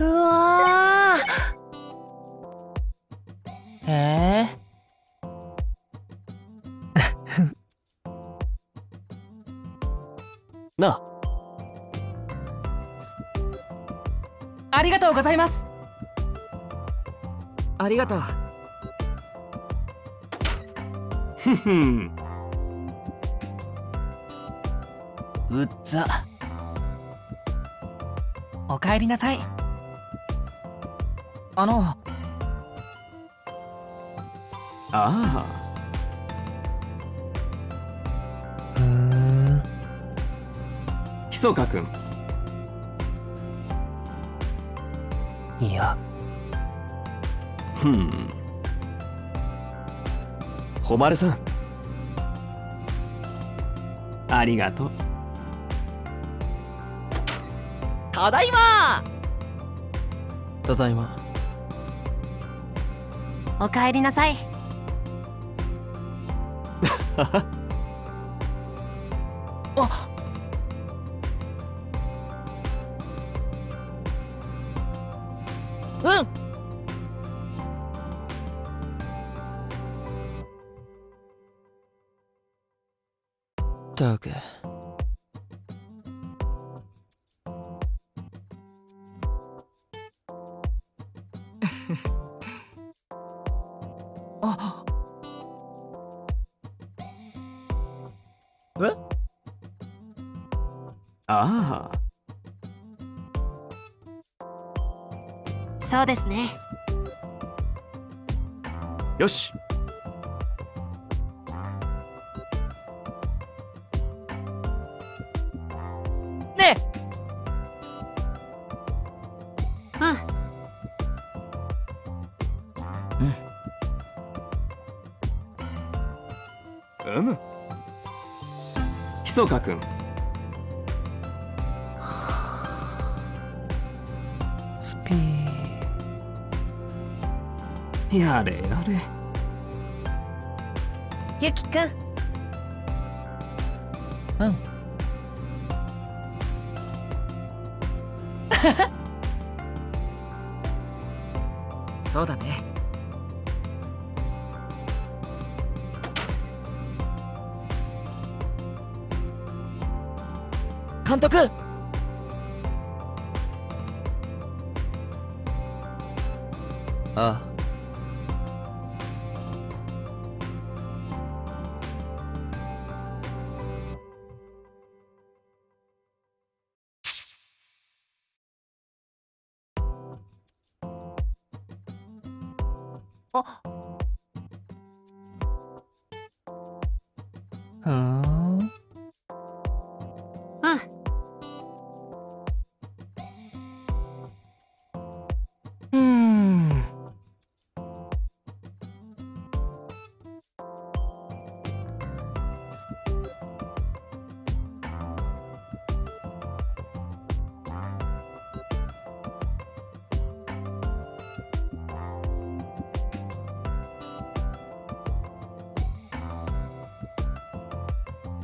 うわへえ なあ。ありがとうございます。ありがとう。ふふん。うっざ。おかえりなさいあの。ああ。んひそかくん。いや。ふん。誉さん。ありがとう。ただいま。ただいまおかえりなさい。あ。うん。ったくよし。ねうん。うむひそかくんやれやれ。ゆきくんうん。そうだね。監督。ああ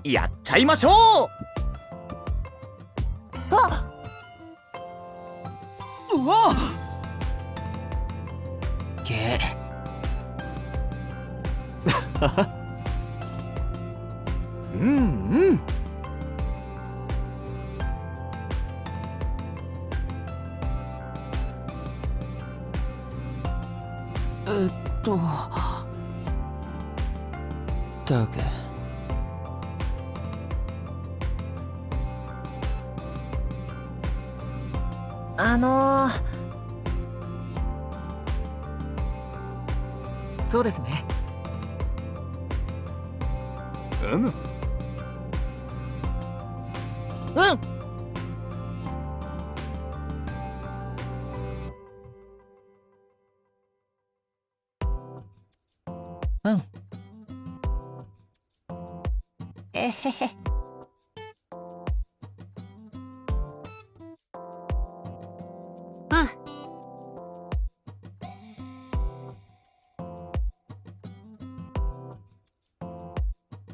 やっちゃいましょう。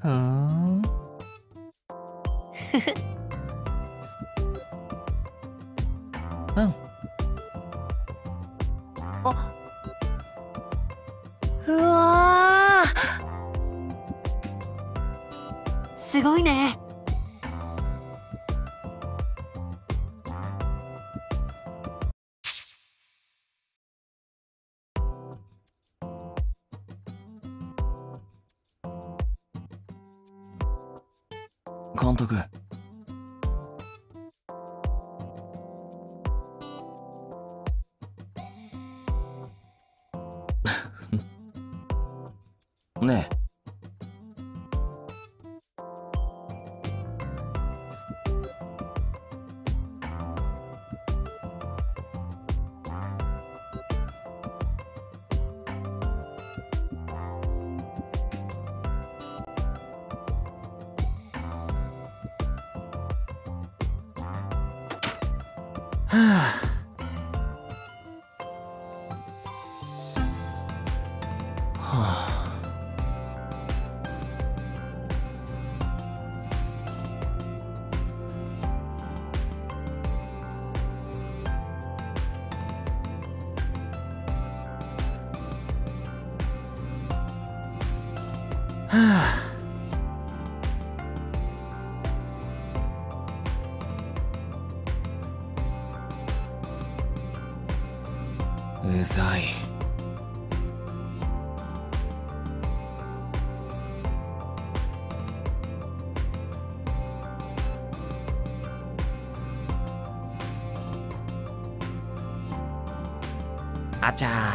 ふー Ah. あ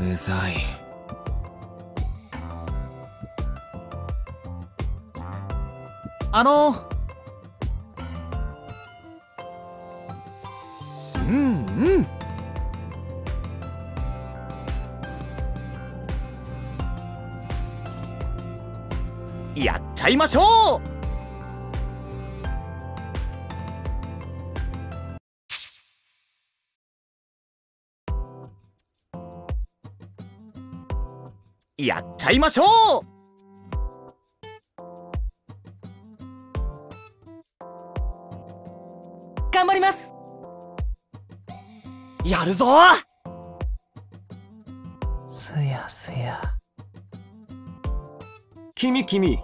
うざい。あの。うんうん。やっちゃいましょう。やっちゃいましょう。頑張ります。やるぞ。すやすや。君君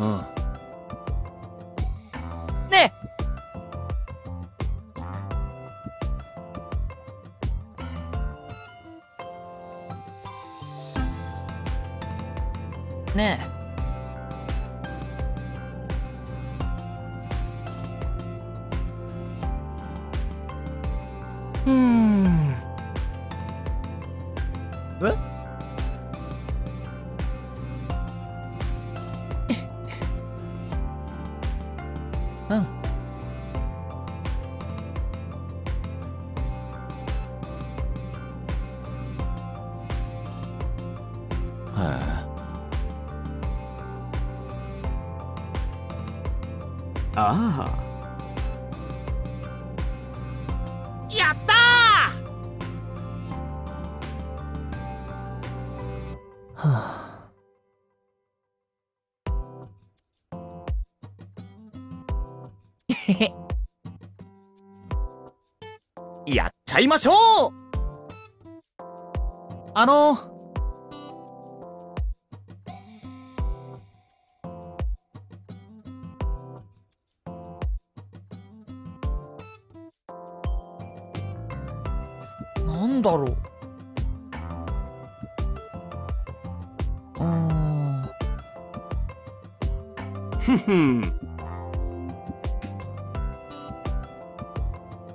うん。ね。えね。えーやっちゃいましょう。あのなんだろう。うん。ふふん。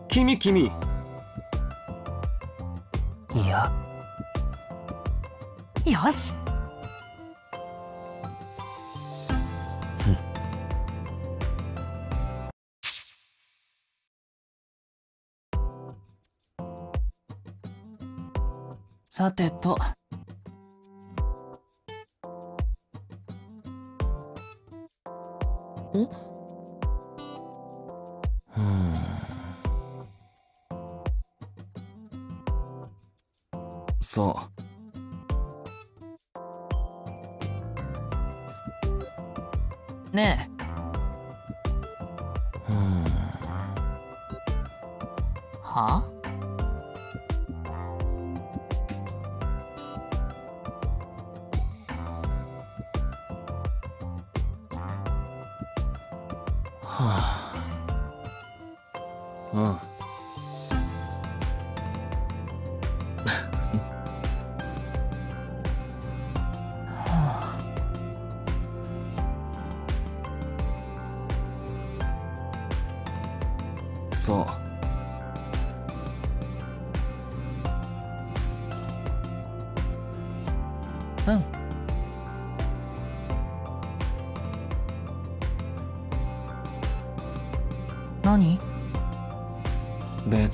君君。よし。さてと。うん。ね。ううん。えははあ。うん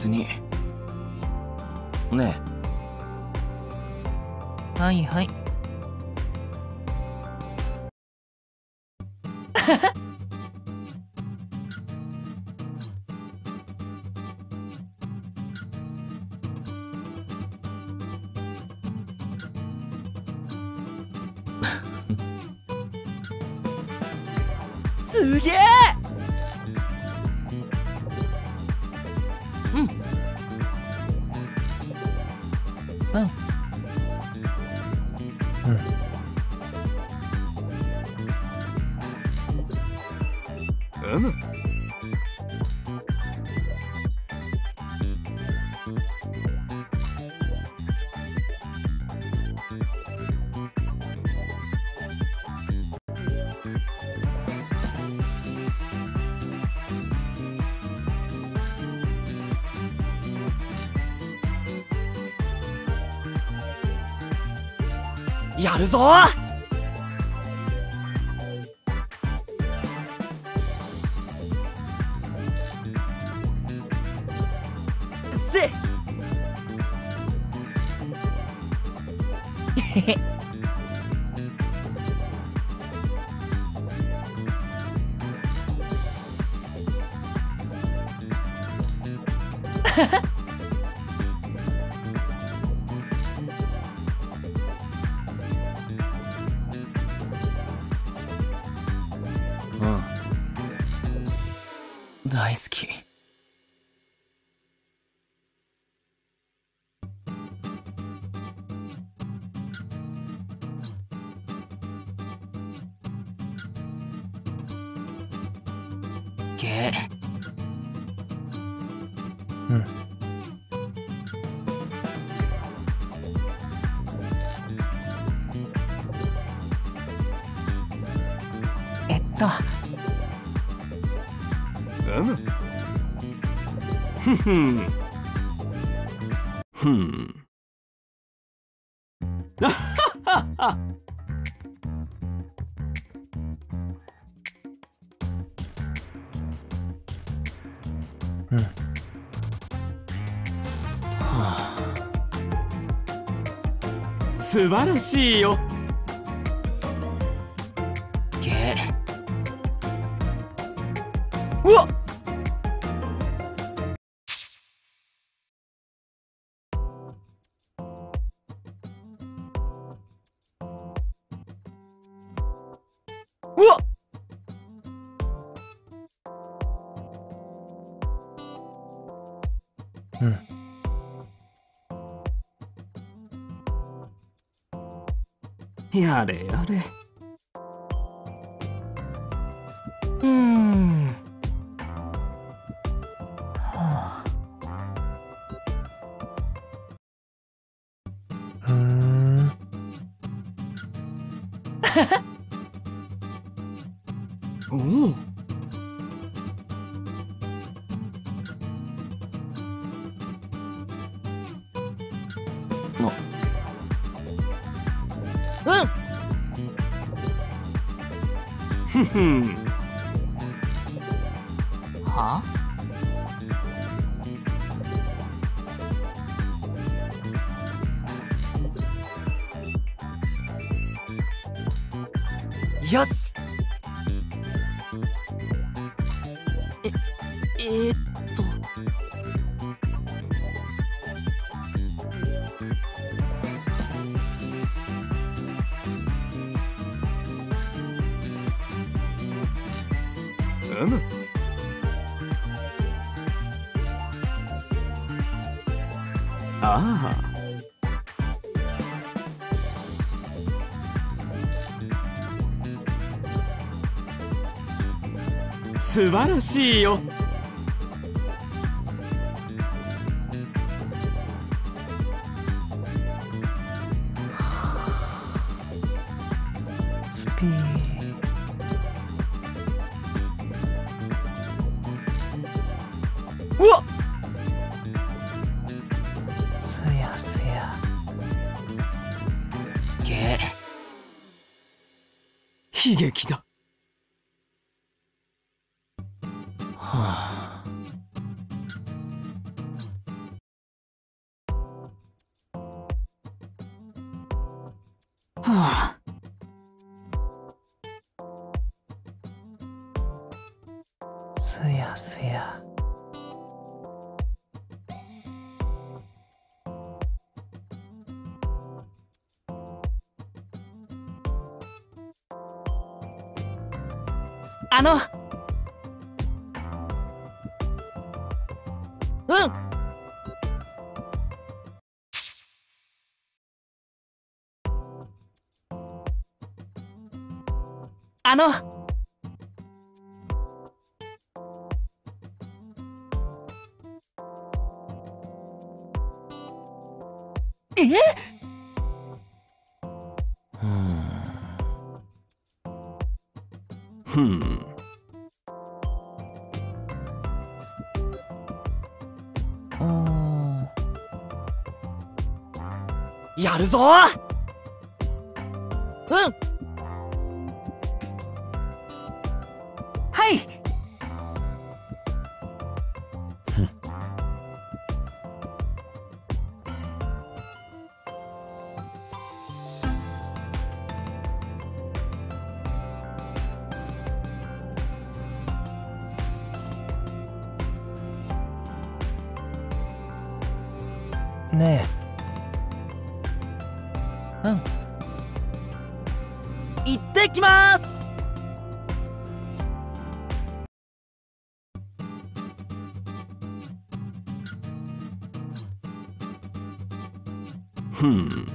別に。ねはいはい。うんやる大好き。素晴らしいよ。けうわっ！うわっ！うんやれやれ。うむあああの。うん。あの。え？うやるぞねうん。行ってきます！ふん。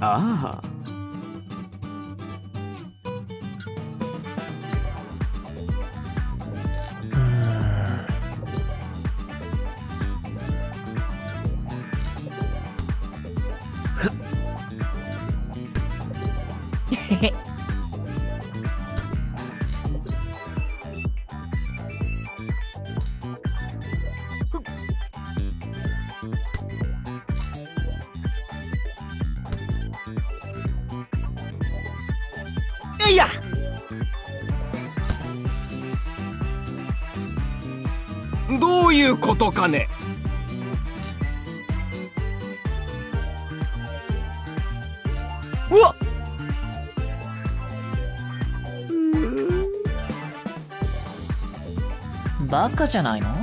ああバカじゃないの？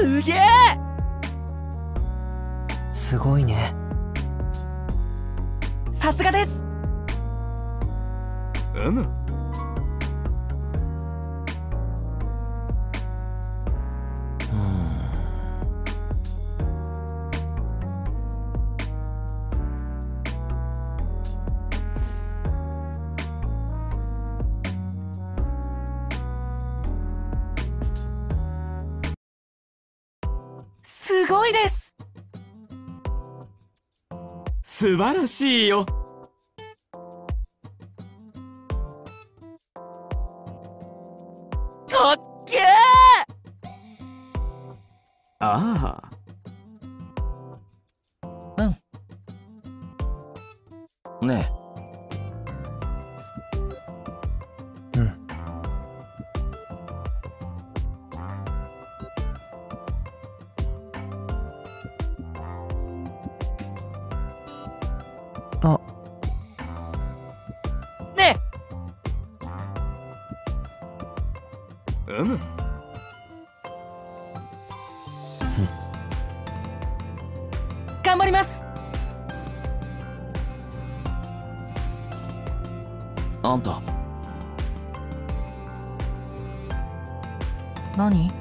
すげえ。すごいね。さすがです。うむ素晴らしいよ。うむえ頑張ります。あんた。何？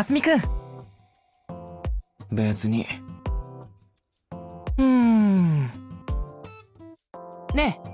ますみくん。別に。うーん。ねえ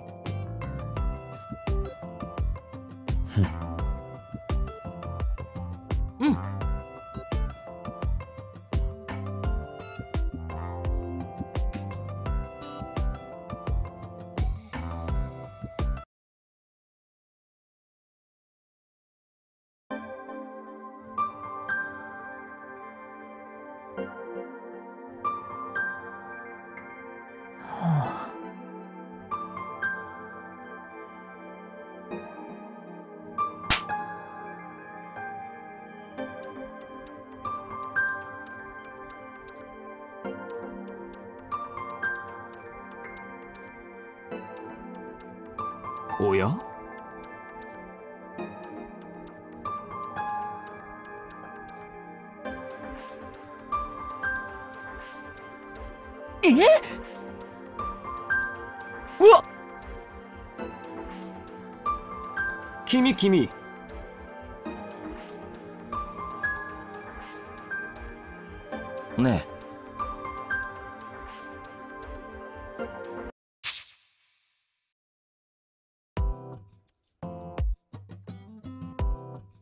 君。君ね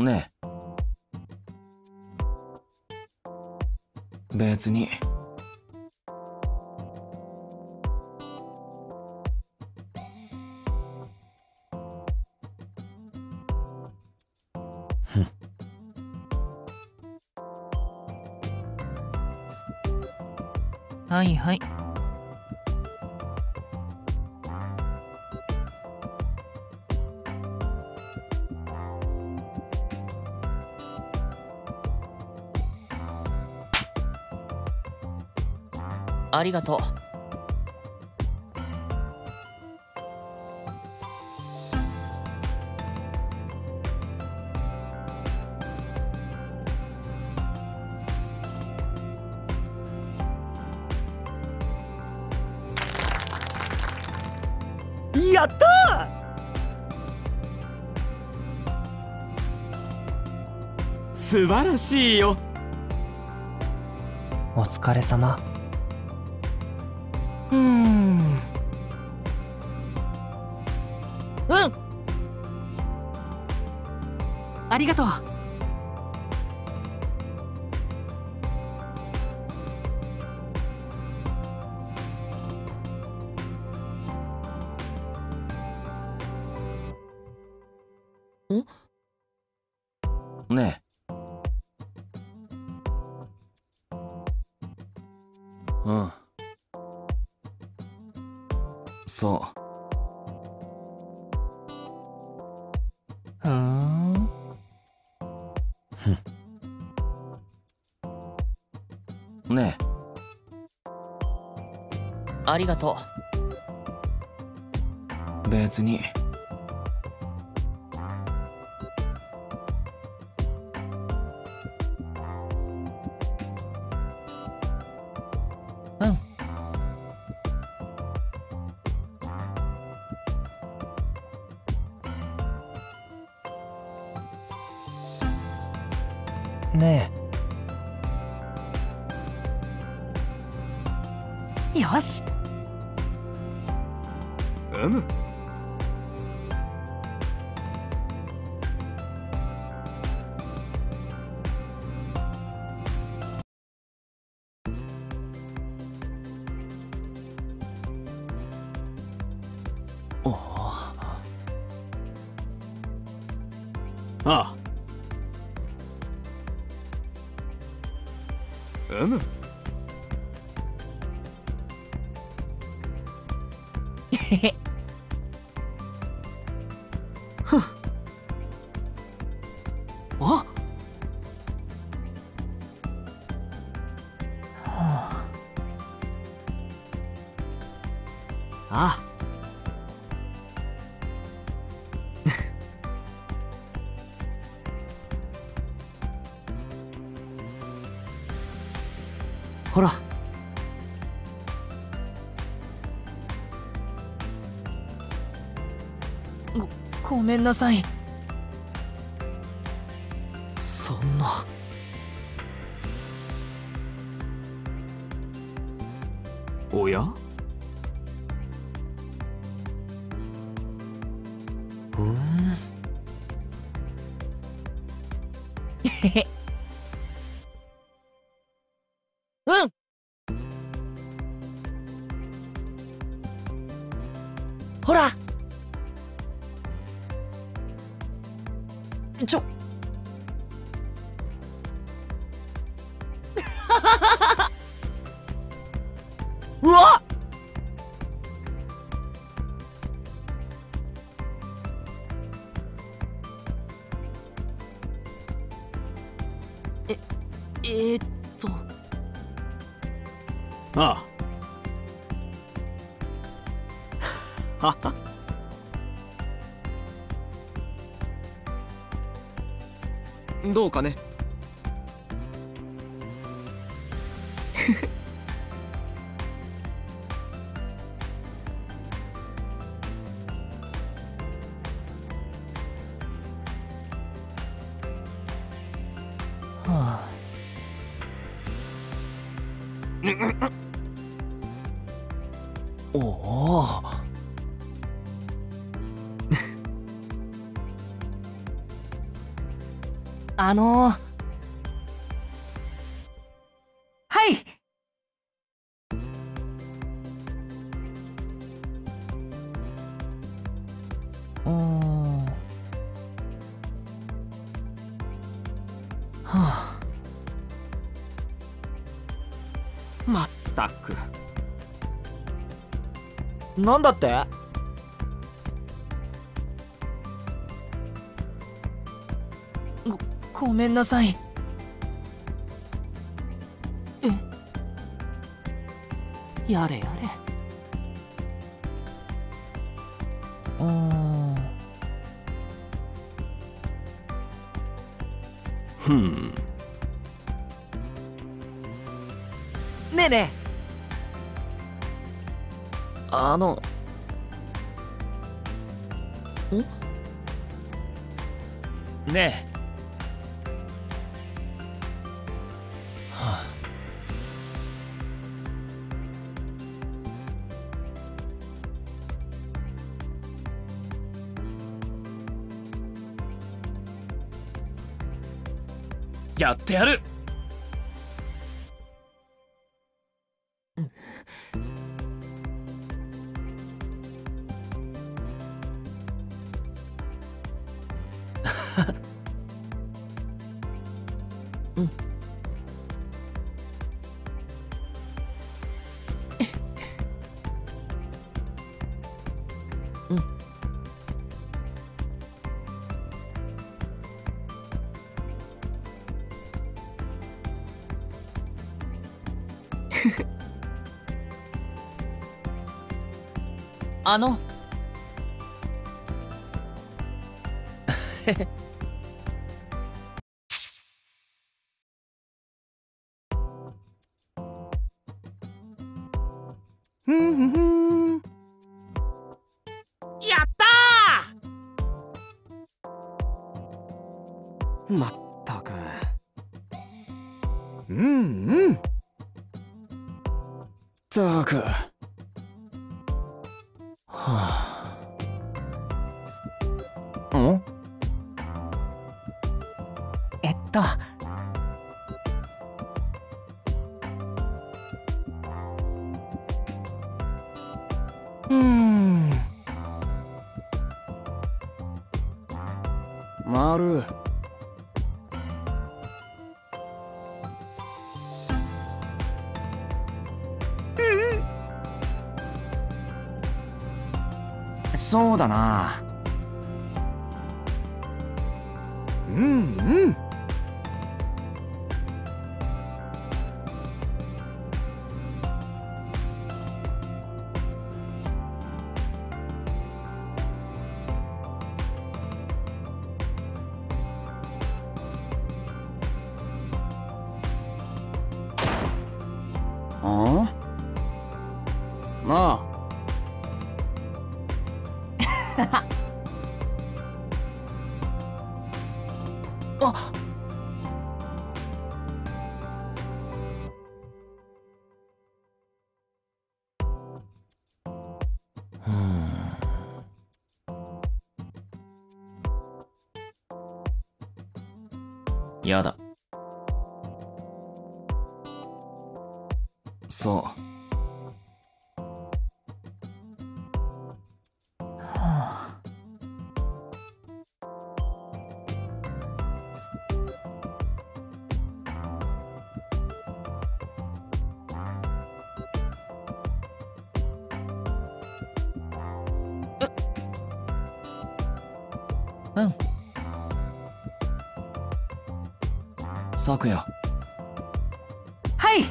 え。ねえ。別に。はいはい。ありがとう。素晴らしいよ。お疲れ様。うーん。うん。ありがとうありがとえ別に。ううん。ねよしうごごめんなさい。そんな。おや？うん。う んどうかね。はあ の、はい。うー。はあ。まったく。なんだって？めんなさい。えやれやれ。うーん。ふん。ねえねあの。ねやってやる。ふんふんふん。やったまったく。うんうん。ったくそうだな。うんうん。あなやだ。そう。昨夜はい。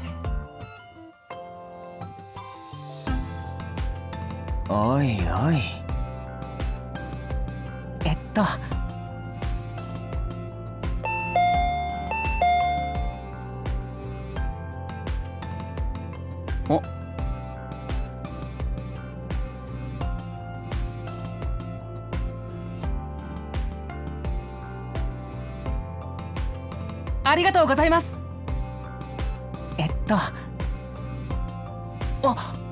おいおい。えっと。おありがとうございます。えっと。あ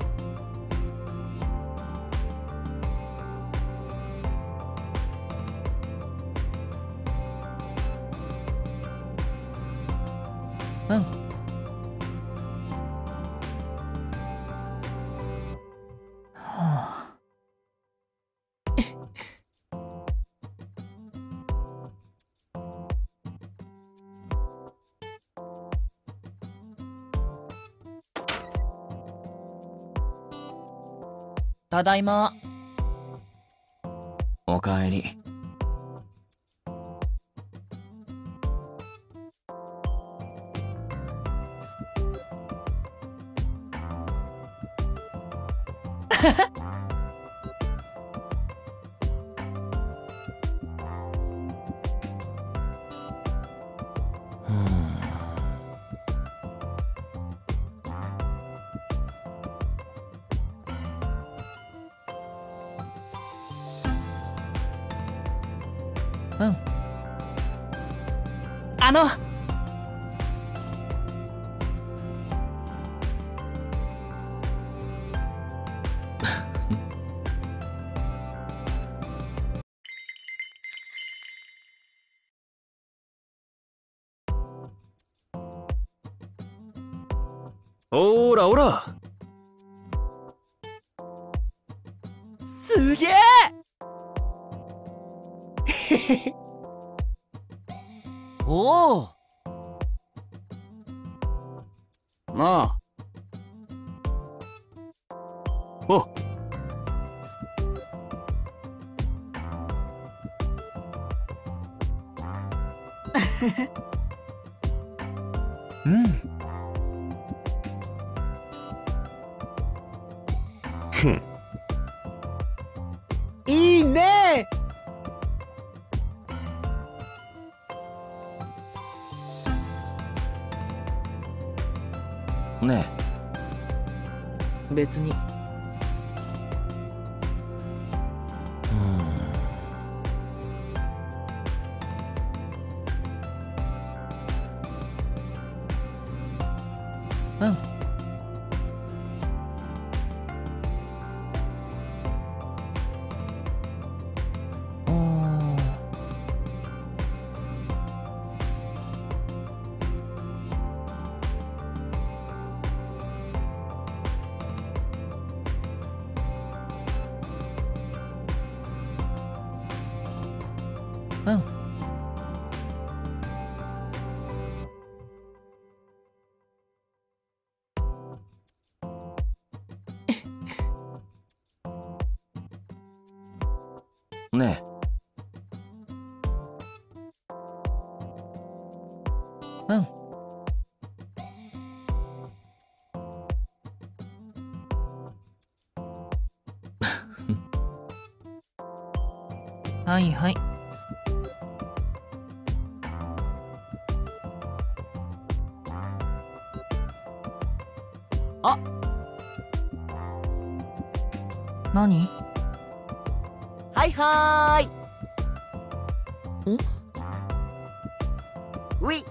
ただいま。おかえり。う んあの。おらほら。すげえ。おおなあ。お。うん。い別に。はいはい。あ。何？はいはーい。んうい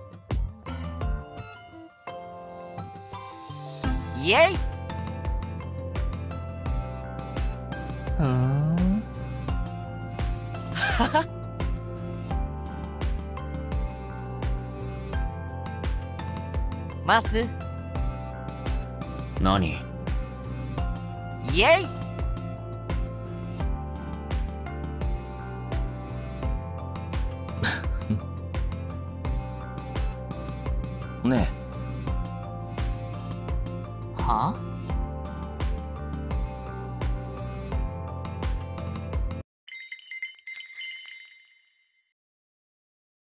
イエイ。マス何？イエイ